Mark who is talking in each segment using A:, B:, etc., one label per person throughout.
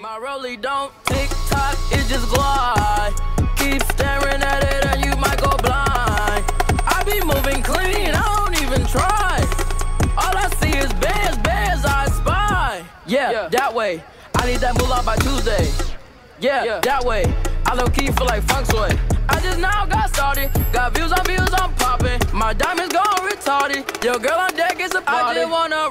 A: My rollie don't tick tock, it just glide. Keep staring at it and you might go blind. I be moving clean, I don't even try. All I see is bears, bears I spy. Yeah,
B: Yeah.
A: that way. I need that moolah by Tuesday. Yeah,
B: Yeah.
A: that way. I low key feel like funk sway. I just now got started. Got views on views, I'm popping. My diamonds gone retarded. Yo, girl on deck is a party. I just wanna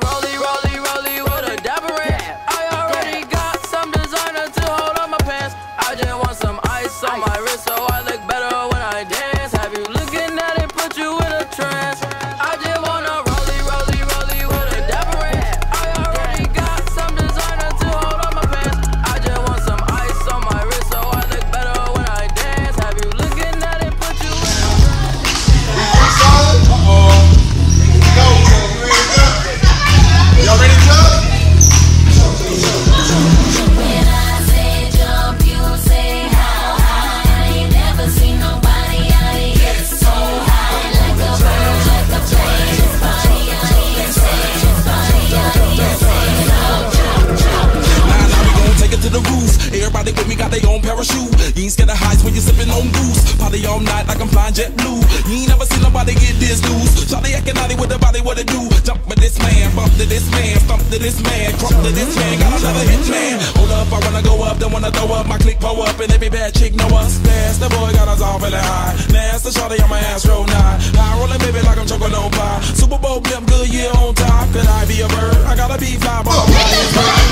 C: Their own parachute. You ain't scared of heights when you sippin' on goose. Party all night like I'm flying JetBlue. You ain't never seen nobody get this loose. Shawty acting naughty with the body, what it do? Jump with this man, bump to this man, stump to this man, crump to this man. Got another hit man. Hold up, I wanna go up, then wanna throw up. My clique pull up, and every bad chick know us. Dance, the boy got us all feeling high. Nasty shawty on my ass roll nine. High rolling baby like I'm choking on pie. Super Bowl blimp, Goodyear on top. Could I be a bird? I gotta be fly, but I'm